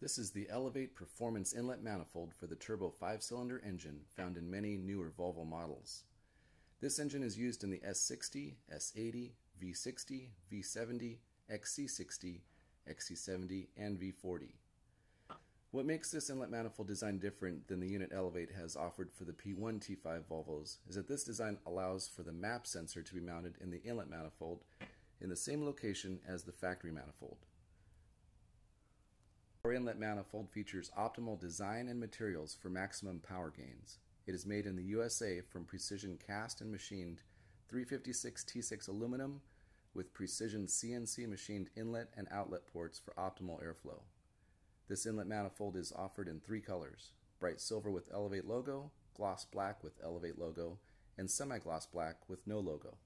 This is the Elevate Performance Inlet Manifold for the turbo 5-cylinder engine found in many newer Volvo models. This engine is used in the S60, S80, V60, V70, XC60, XC70, and V40. What makes this inlet manifold design different than the unit Elevate has offered for the P1 T5 Volvos is that this design allows for the MAP sensor to be mounted in the inlet manifold in the same location as the factory manifold. Our inlet manifold features optimal design and materials for maximum power gains. It is made in the USA from precision cast and machined 356 T6 aluminum with precision CNC machined inlet and outlet ports for optimal airflow. This inlet manifold is offered in three colors bright silver with Elevate logo, gloss black with Elevate logo, and semi gloss black with no logo.